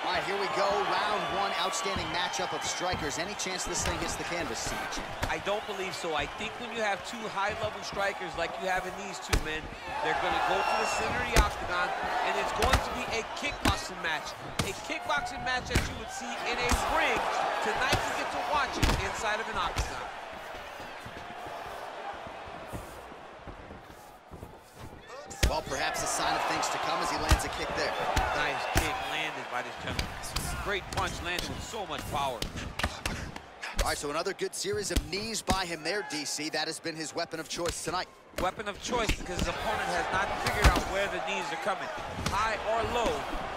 All right, here we go. Round one, outstanding matchup of strikers. Any chance this thing hits the canvas, Siege? I don't believe so. I think when you have two high-level strikers like you have in these two men, they're going to go to the center of the octagon, and it's going to be a kickboxing match. A kickboxing match that you would see in a ring. Tonight you get to watch it inside of an octagon. Well, perhaps a sign of things to come as he lands a kick there. Nice kick landed by this gentleman. Great punch landed with so much power. All right, so another good series of knees by him there, DC. That has been his weapon of choice tonight. Weapon of choice because his opponent has not figured out where the knees are coming. High or low,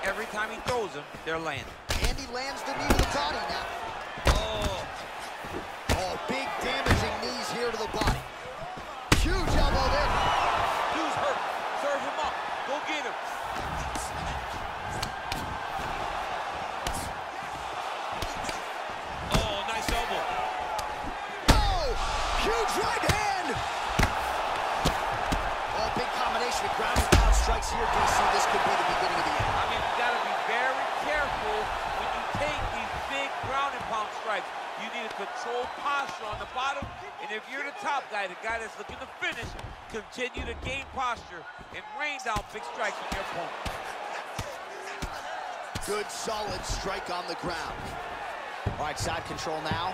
every time he throws them, they're landing. And he lands the knee to the body now. Get him. Oh, nice elbow. Oh, huge right hand. Oh, big combination of ground and pound strikes here, DC. This could be the beginning of the end. I mean, you gotta be very careful when you take these big ground and pound You need a controlled posture on the bottom, and if you're the top guy, the guy that's looking to finish, continue to gain posture and rain down big strikes on your opponent. Good, solid strike on the ground. All right, side control now.